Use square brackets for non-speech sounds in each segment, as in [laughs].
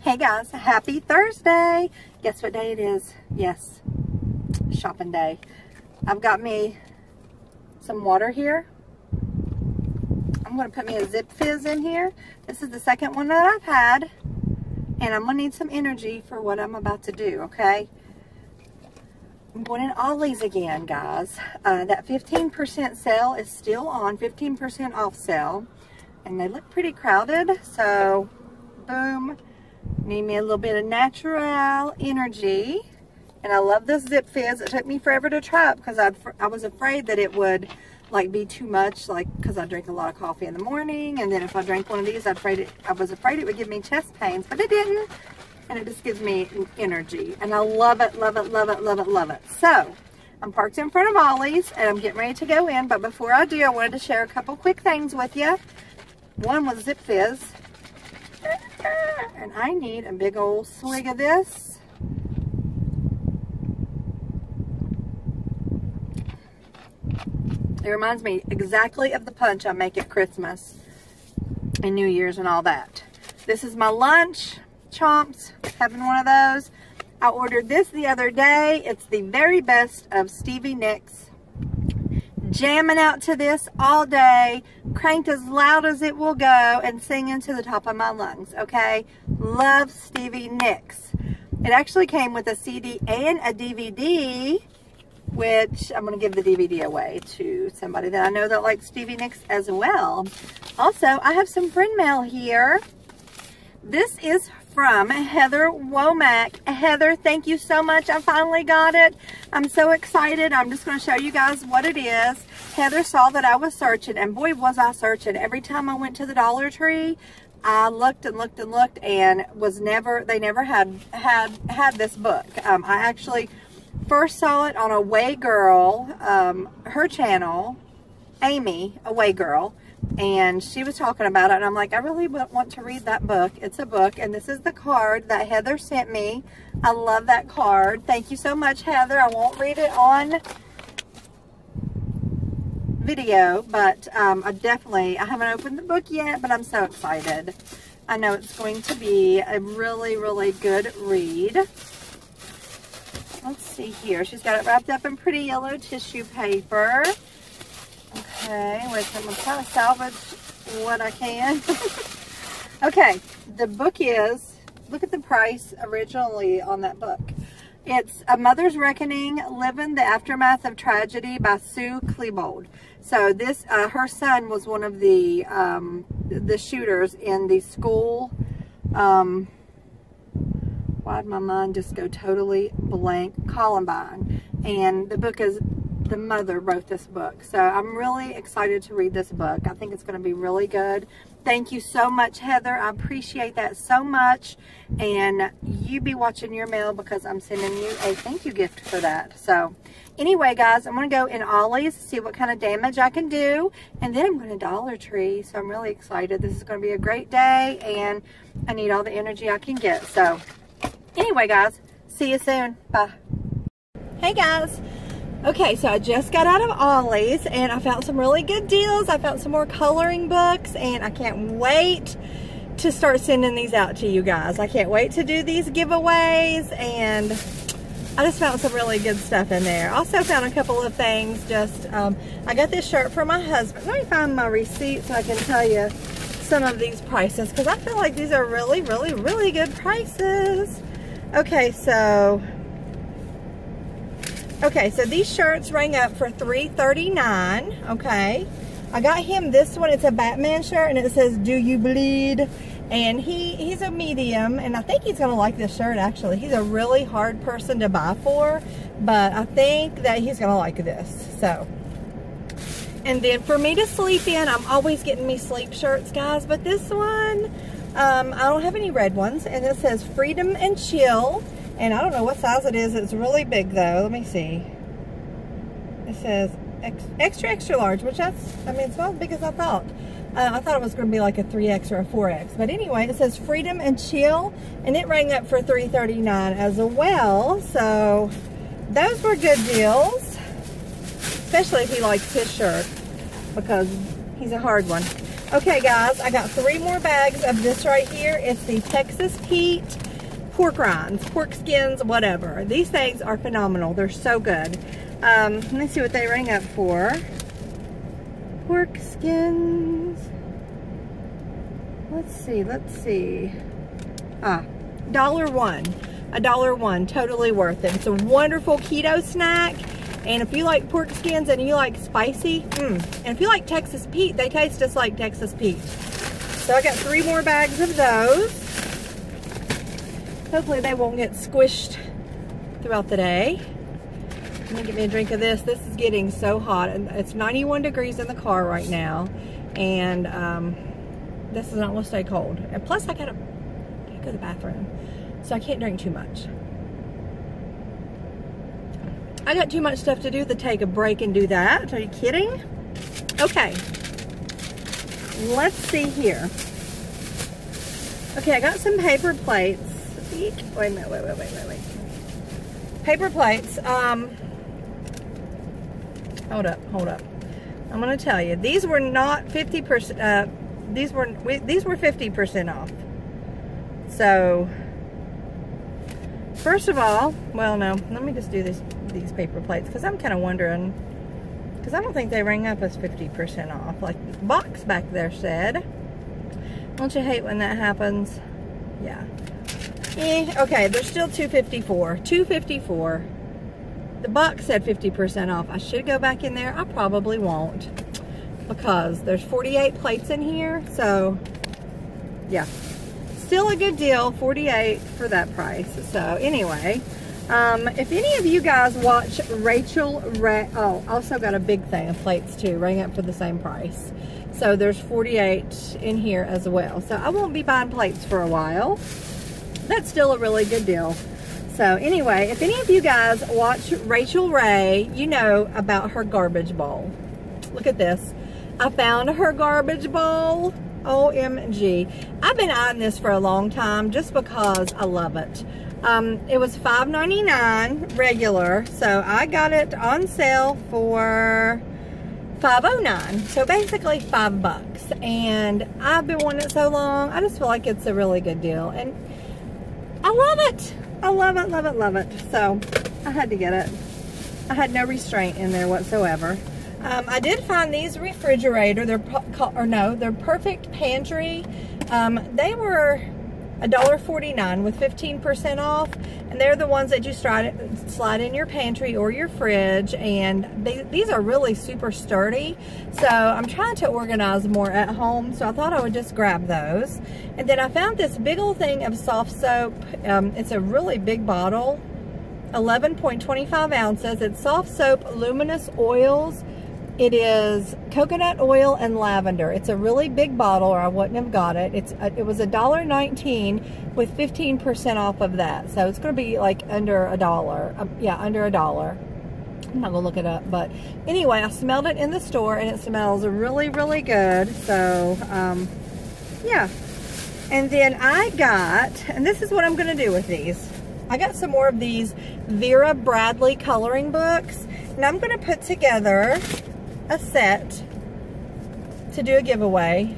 Hey guys, happy Thursday. Guess what day it is? Yes, shopping day. I've got me some water here. I'm going to put me a Zip Fizz in here. This is the second one that I've had. And I'm going to need some energy for what I'm about to do, okay? I'm going in Ollie's again, guys. Uh, that 15% sale is still on, 15% off sale. And they look pretty crowded, so boom. Need me a little bit of natural energy. And I love this Zip Fizz. It took me forever to try it because I, I was afraid that it would like be too much like because I drink a lot of coffee in the morning and then if I drank one of these I'd afraid it, I was afraid it would give me chest pains but it didn't and it just gives me energy. And I love it love it love it love it love it. So I'm parked in front of Ollie's and I'm getting ready to go in. But before I do I wanted to share a couple quick things with you one was Zip Fizz. And I need a big old swig of this. It reminds me exactly of the punch I make at Christmas and New Year's and all that. This is my lunch, chomps, having one of those. I ordered this the other day. It's the very best of Stevie Nicks. Jamming out to this all day, cranked as loud as it will go and singing to the top of my lungs, okay? Love Stevie Nicks. It actually came with a CD and a DVD which I'm going to give the DVD away to somebody that I know that likes Stevie Nicks as well. Also, I have some friend mail here. This is from Heather Womack. Heather, thank you so much. I finally got it. I'm so excited. I'm just going to show you guys what it is. Heather saw that I was searching, and boy, was I searching. Every time I went to the Dollar Tree, I looked and looked and looked and was never, they never had, had, had this book. Um, I actually first saw it on Away Girl, um, her channel, Amy, Away Girl, and she was talking about it, and I'm like, I really want to read that book. It's a book, and this is the card that Heather sent me. I love that card. Thank you so much, Heather. I won't read it on video, but um, I definitely, I haven't opened the book yet, but I'm so excited. I know it's going to be a really, really good read let's see here. She's got it wrapped up in pretty yellow tissue paper. Okay, wait, I'm to salvage what I can. [laughs] okay, the book is, look at the price originally on that book. It's A Mother's Reckoning, Living the Aftermath of Tragedy by Sue Klebold. So this, uh, her son was one of the, um, the shooters in the school, um, why did my mind just go totally blank? Columbine. And the book is, the mother wrote this book. So I'm really excited to read this book. I think it's going to be really good. Thank you so much, Heather. I appreciate that so much. And you be watching your mail because I'm sending you a thank you gift for that. So anyway, guys, I'm going to go in Ollie's, see what kind of damage I can do. And then I'm going to Dollar Tree. So I'm really excited. This is going to be a great day. And I need all the energy I can get. So Anyway, guys, see you soon. Bye. Hey, guys. Okay, so I just got out of Ollie's and I found some really good deals. I found some more coloring books and I can't wait to start sending these out to you guys. I can't wait to do these giveaways and I just found some really good stuff in there. Also found a couple of things just, um, I got this shirt for my husband. Let me find my receipt so I can tell you some of these prices because I feel like these are really, really, really good prices. Okay, so okay, so these shirts rang up for $3.39. Okay. I got him this one. It's a Batman shirt and it says, Do you bleed? And he he's a medium and I think he's gonna like this shirt actually. He's a really hard person to buy for, but I think that he's gonna like this. So and then for me to sleep in, I'm always getting me sleep shirts, guys. But this one, um, I don't have any red ones. And it says Freedom and Chill. And I don't know what size it is. It's really big though. Let me see. It says extra, extra large, which that's, I mean, it's not as big as I thought. Uh, I thought it was going to be like a 3X or a 4X. But anyway, it says Freedom and Chill, and it rang up for $3.39 as well. So those were good deals, especially if he likes his shirt because he's a hard one. Okay, guys, I got three more bags of this right here. It's the Texas Pete pork rinds, pork skins, whatever. These things are phenomenal. They're so good. Um, let me see what they rang up for. Pork skins. Let's see, let's see. Ah, dollar one. A dollar one, totally worth it. It's a wonderful keto snack. And if you like pork skins and you like spicy, mm, and if you like Texas Pete, they taste just like Texas Pete. So I got three more bags of those. Hopefully they won't get squished throughout the day. Let me get me a drink of this. This is getting so hot. and It's 91 degrees in the car right now. And um, this is not to stay cold. And plus I gotta go to the bathroom. So I can't drink too much. I got too much stuff to do to take a break and do that. Are you kidding? Okay. Let's see here. Okay, I got some paper plates. Wait wait, wait, wait, wait, wait. Paper plates. Um, hold up, hold up. I'm gonna tell you, these were not 50%, uh, these were, we, these were 50% off. So, first of all, well, no, let me just do this these paper plates because I'm kind of wondering because I don't think they rang up as 50% off like the box back there said don't you hate when that happens yeah eh, okay they're still 254 254 the box said 50% off I should go back in there I probably won't because there's 48 plates in here so yeah still a good deal 48 for that price so anyway um, if any of you guys watch Rachael Ray, oh, also got a big thing of plates too, ring up for the same price. So there's 48 in here as well. So I won't be buying plates for a while. That's still a really good deal. So anyway, if any of you guys watch Rachael Ray, you know about her garbage bowl. Look at this. I found her garbage bowl. OMG. I've been eyeing this for a long time just because I love it. Um, it was $5.99 regular, so I got it on sale for $5.09. So basically five bucks. And I've been wanting it so long, I just feel like it's a really good deal. And I love it. I love it, love it, love it. So I had to get it. I had no restraint in there whatsoever. Um, I did find these refrigerator. They're or no, they're perfect pantry. Um, they were $1.49 with 15% off. And they're the ones that you slide, in your pantry or your fridge. And they, these are really super sturdy. So I'm trying to organize more at home. So I thought I would just grab those. And then I found this big old thing of soft soap. Um, it's a really big bottle 11.25 ounces. It's soft soap luminous oils it is coconut oil and lavender. It's a really big bottle or I wouldn't have got it. It's a, It was $1.19 with 15% off of that. So it's going to be like under a dollar. Um, yeah, under a dollar. I'm not going to look it up. But anyway, I smelled it in the store and it smells really, really good. So, um, yeah. And then I got, and this is what I'm going to do with these. I got some more of these Vera Bradley coloring books. And I'm going to put together a set to do a giveaway.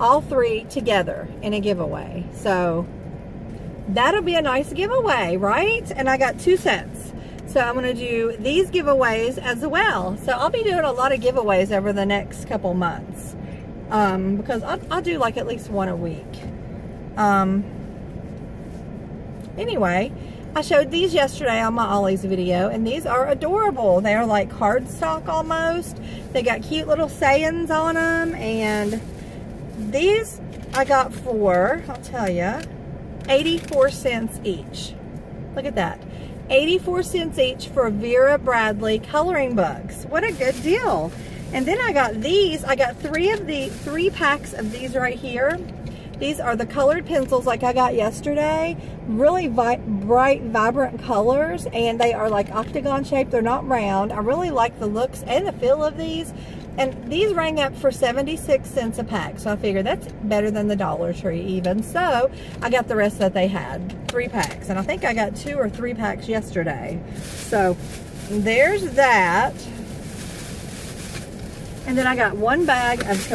All three together in a giveaway. So that'll be a nice giveaway, right? And I got two sets. So I'm going to do these giveaways as well. So I'll be doing a lot of giveaways over the next couple months. Um, because I'll, I'll, do like at least one a week. Um, anyway, I showed these yesterday on my Ollie's video, and these are adorable. They are like cardstock almost. They got cute little sayings on them, and these I got for, I'll tell you, 84 cents each. Look at that. 84 cents each for Vera Bradley coloring books. What a good deal. And then I got these. I got three of the three packs of these right here. These are the colored pencils like I got yesterday. Really vi bright, vibrant colors, and they are like octagon shaped. They're not round. I really like the looks and the feel of these. And these rang up for 76 cents a pack. So I figured that's better than the Dollar Tree even. So I got the rest that they had, three packs. And I think I got two or three packs yesterday. So there's that. And then I got one bag of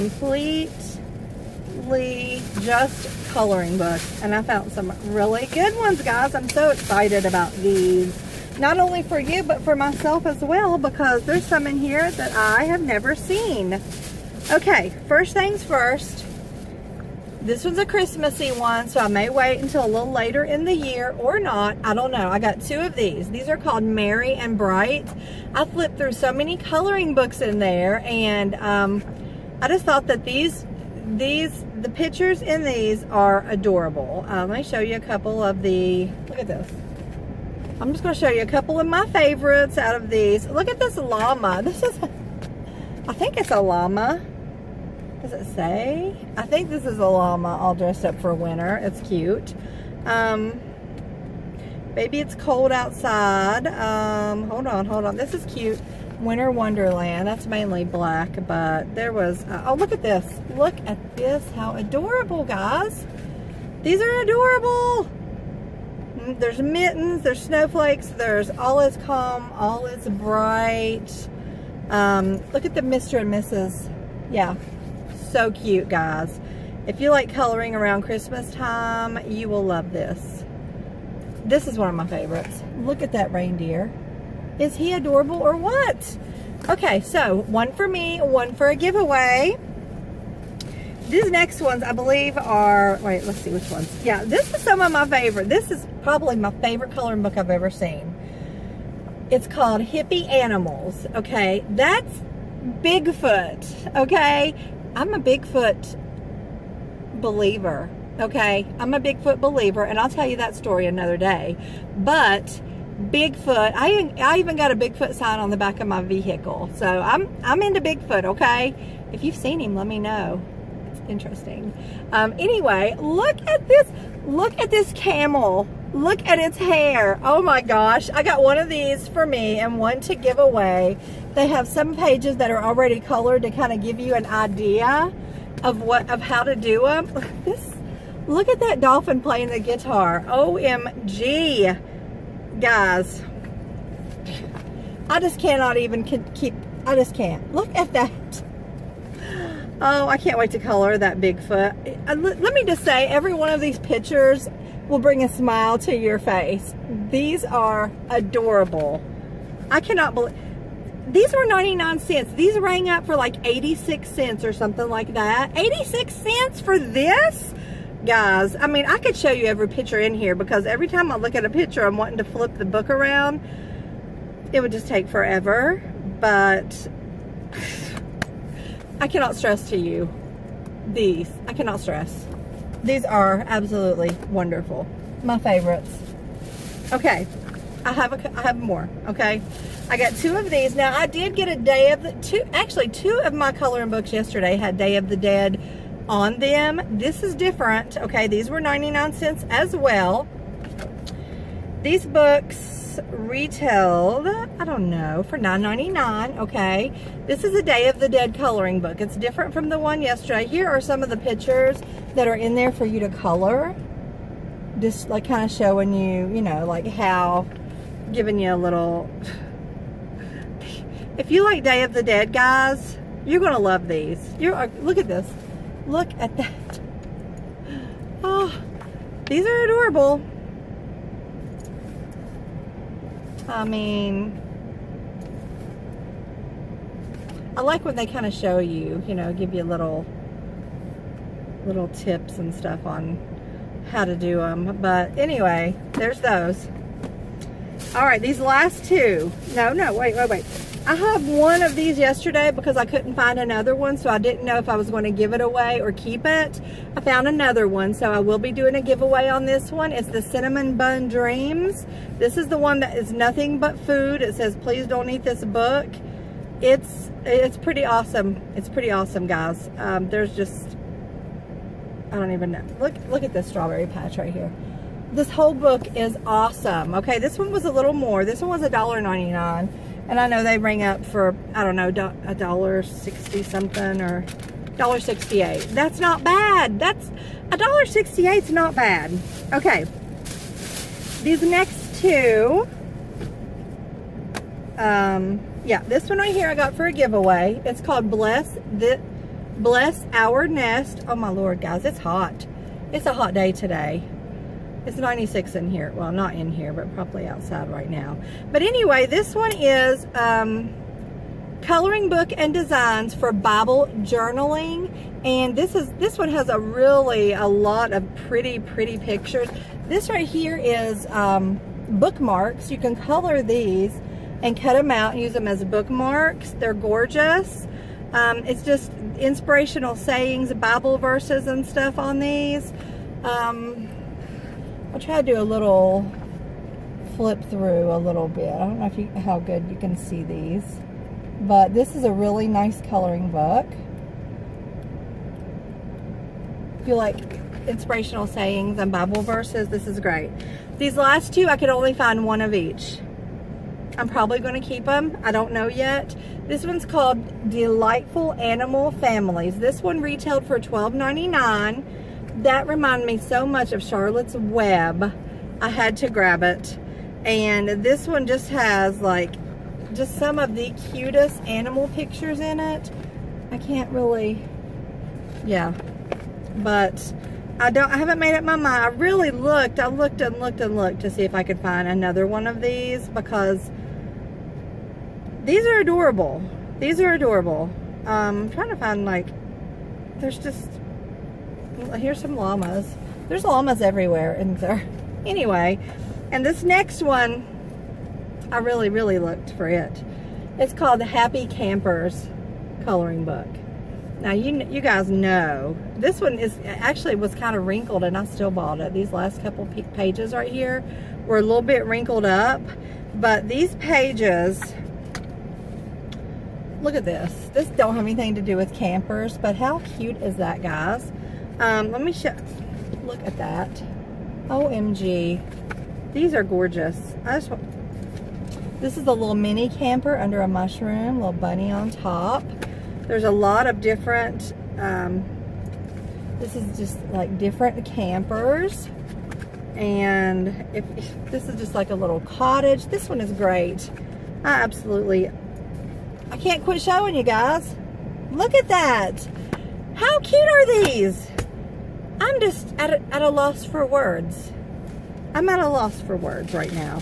just coloring books. And I found some really good ones, guys. I'm so excited about these not only for you, but for myself as well, because there's some in here that I have never seen. Okay, first things first. This one's a Christmassy one, so I may wait until a little later in the year or not. I don't know. I got two of these. These are called Merry and Bright. I flipped through so many coloring books in there, and um, I just thought that these, these, the pictures in these are adorable. Uh, let me show you a couple of the, look at this. I'm just going to show you a couple of my favorites out of these. Look at this llama. This is, I think it's a llama. Does it say? I think this is a llama all dressed up for winter. It's cute. Um, maybe it's cold outside. Um, hold on, hold on. This is cute. Winter Wonderland. That's mainly black, but there was, uh, oh, look at this. Look at this. How adorable, guys. These are adorable there's mittens, there's snowflakes, there's all is calm, all is bright. Um, look at the Mr. and Mrs. Yeah, so cute, guys. If you like coloring around Christmas time, you will love this. This is one of my favorites. Look at that reindeer. Is he adorable or what? Okay, so one for me, one for a giveaway. These next ones, I believe, are, wait, let's see which ones. Yeah, this is some of my favorite. This is probably my favorite coloring book I've ever seen. It's called Hippie Animals, okay? That's Bigfoot, okay? I'm a Bigfoot believer, okay? I'm a Bigfoot believer, and I'll tell you that story another day. But Bigfoot, I, I even got a Bigfoot sign on the back of my vehicle. So I'm, I'm into Bigfoot, okay? If you've seen him, let me know It's interesting. Um, anyway, look at this. Look at this camel. Look at its hair. Oh my gosh. I got one of these for me and one to give away. They have some pages that are already colored to kind of give you an idea of what of how to do them. [laughs] This, look at that dolphin playing the guitar. OMG. Guys. I just cannot even keep, I just can't. Look at that. Oh, I can't wait to color that Bigfoot. Uh, let me just say, every one of these pictures will bring a smile to your face. These are adorable. I cannot believe, these were 99 cents. These rang up for like 86 cents or something like that. 86 cents for this? Guys, I mean, I could show you every picture in here because every time I look at a picture, I'm wanting to flip the book around. It would just take forever, but [sighs] I cannot stress to you these. I cannot stress. These are absolutely wonderful. My favorites. Okay, I have a, I have more. Okay, I got two of these. Now I did get a Day of the two. Actually, two of my coloring books yesterday had Day of the Dead on them. This is different. Okay, these were 99 cents as well. These books retailed, I don't know, for $9.99, okay? This is a Day of the Dead coloring book. It's different from the one yesterday. Here are some of the pictures that are in there for you to color. Just like kind of showing you, you know, like how, giving you a little... [sighs] If you like Day of the Dead, guys, you're going to love these. You're, look at this. Look at that. Oh, these are adorable. I mean, I like when they kind of show you, you know, give you little, little tips and stuff on how to do them. But anyway, there's those. All right, these last two. No, no, wait, wait, wait. I have one of these yesterday because I couldn't find another one, so I didn't know if I was going to give it away or keep it. I found another one, so I will be doing a giveaway on this one. It's the Cinnamon Bun Dreams. This is the one that is nothing but food. It says, please don't eat this book. It's it's pretty awesome. It's pretty awesome, guys. Um, there's just, I don't even know. Look, look at this strawberry patch right here this whole book is awesome. Okay, this one was a little more. This one was $1.99. And I know they ring up for, I don't know, a dollar sixty something or dollar sixty-eight. That's not bad. That's a dollar sixty-eight is not bad. Okay. These next two, um, yeah, this one right here I got for a giveaway. It's called Bless the Bless Our Nest. Oh my lord, guys, it's hot. It's a hot day today. It's 96 in here. Well, not in here, but probably outside right now. But anyway, this one is um, coloring book and designs for Bible journaling. And this is this one has a really a lot of pretty, pretty pictures. This right here is um, bookmarks. You can color these and cut them out and use them as bookmarks. They're gorgeous. Um, it's just inspirational sayings, Bible verses and stuff on these. Um, I'll try to do a little flip through a little bit. I don't know if you, how good you can see these. But this is a really nice coloring book. If you like inspirational sayings and Bible verses, this is great. These last two, I could only find one of each. I'm probably going to keep them. I don't know yet. This one's called Delightful Animal Families. This one retailed for $12.99. That reminded me so much of Charlotte's Web. I had to grab it. And this one just has like just some of the cutest animal pictures in it. I can't really, yeah. But I don't, I haven't made up my mind. I really looked, I looked and looked and looked to see if I could find another one of these because these are adorable. These are adorable. Um, I'm trying to find like, there's just, here's some llamas. There's llamas everywhere in there. [laughs] Anyway, and this next one, I really, really looked for it. It's called the Happy Campers coloring book. Now you you guys know this one is actually was kind of wrinkled and I still bought it. These last couple pages right here were a little bit wrinkled up, but these pages look at this. This don't have anything to do with campers, but how cute is that, guys? Um, let me show. Look at that. OMG. These are gorgeous. I just This is a little mini camper under a mushroom, little bunny on top. There's a lot of different, um, this is just like different campers. And if this is just like a little cottage. This one is great. I absolutely, I can't quit showing you guys. Look at that. How cute are these? I'm just at a, at a loss for words. I'm at a loss for words right now.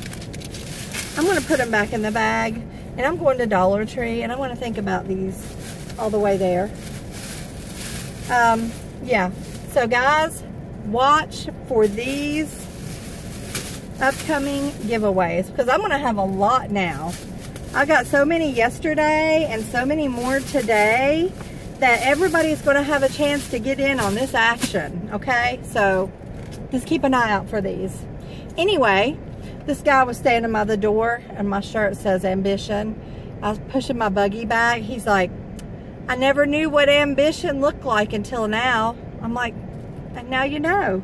I'm going to put them back in the bag. And I'm going to Dollar Tree. And I want to think about these all the way there. Um, yeah. So guys, watch for these upcoming giveaways. Because I'm going to have a lot now. I got so many yesterday and so many more today that everybody's going to have a chance to get in on this action. Okay. So just keep an eye out for these. Anyway, this guy was standing by the door and my shirt says ambition. I was pushing my buggy back. He's like, I never knew what ambition looked like until now. I'm like, and now you know.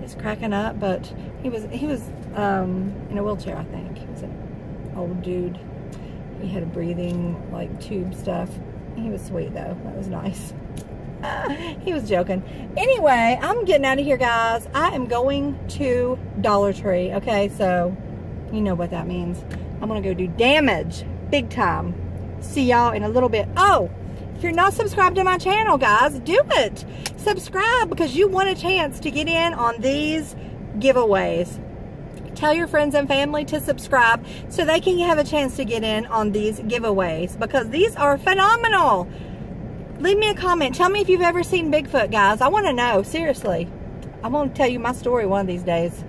He's cracking up, but he was he was um, in a wheelchair, I think. He was an old dude. He had a breathing like tube stuff. He was sweet though. That was nice. [laughs] he was joking. Anyway, I'm getting out of here, guys. I am going to Dollar Tree. Okay, so you know what that means. I'm going to go do damage big time. See y'all in a little bit. Oh, if you're not subscribed to my channel, guys, do it. Subscribe because you want a chance to get in on these giveaways. Tell your friends and family to subscribe so they can have a chance to get in on these giveaways because these are phenomenal. Leave me a comment. Tell me if you've ever seen Bigfoot, guys. I want to know. Seriously. I'm going to tell you my story one of these days.